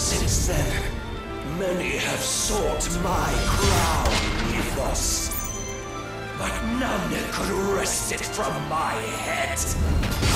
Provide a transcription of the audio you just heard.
Since then, many have sought my crown, Ethos. But none could wrest it from my head.